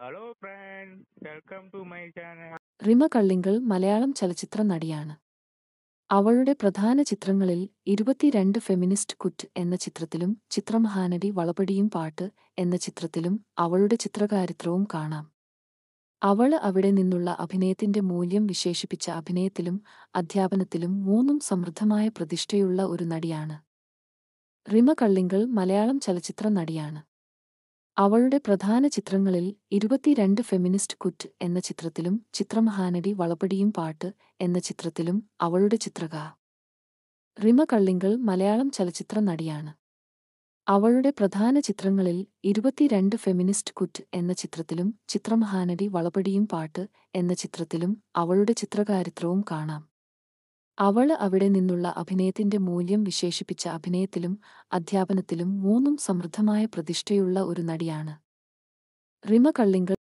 Hello friends welcome to my channel Rima Kallingal Malayalam ചലച്ചിത്ര നടിയാണ്. അവളുടെ പ്രധാന ചിത്രങ്ങളിൽ ഇരുപത്തിരണ്ട് ഫെമിനിസ്റ്റ് കുറ്റ് എന്ന ചിത്രത്തിലും ചിത്രമഹാനടി വളപടിയും പാട്ട് എന്ന ചിത്രത്തിലും അവളുടെ ചിത്രകാരിത്രവും കാണാം. അവൾ അവിടെ നിന്നുള്ള അഭിനയത്തിന്റെ മൂല്യം വിശേഷിപ്പിച്ച അഭിനയത്തിലും അധ്യാപനത്തിലും മൂന്നും സമൃദ്ധമായ പ്രതിഷ്ഠയുള്ള ഒരു നടിയാണ്. റിമ കള്ളിങ്കൾ മലയാളം ചലച്ചിത്ര നടിയാണ്. അവളുടെ പ്രധാന ചിത്രങ്ങളിൽ ഇരുപത്തിരണ്ട് ഫെമിനിസ്റ്റ് കുറ്റ് എന്ന ചിത്രത്തിലും ചിത്രമഹാനടി വളപടിയും പാട്ട് എന്ന ചിത്രത്തിലും അവളുടെ ചിത്രക. റിമ കള്ളിങ്കൾ മലയാളം ചലച്ചിത്ര നടിയാണ്. അവളുടെ പ്രധാന ചിത്രങ്ങളിൽ ഇരുപത്തിരണ്ട് ഫെമിനിസ്റ്റ് കുറ്റ് എന്ന ചിത്രത്തിലും ചിത്രമഹാനടി വളപടിയും പാട്ട് എന്ന ചിത്രത്തിലും അവളുടെ ചിത്രകാരിത്രവും കാണാം. അവൾ അവിടെ നിന്നുള്ള അഭിനയത്തിന്റെ മൂല്യം വിശേഷിപ്പിച്ച അഭിനയത്തിലും അധ്യാപനത്തിലും മൂന്നും സമൃദ്ധമായ പ്രതിഷ്ഠയുള്ള ഒരു നടിയാണ്. റിമ കള്ളിങ്കൽ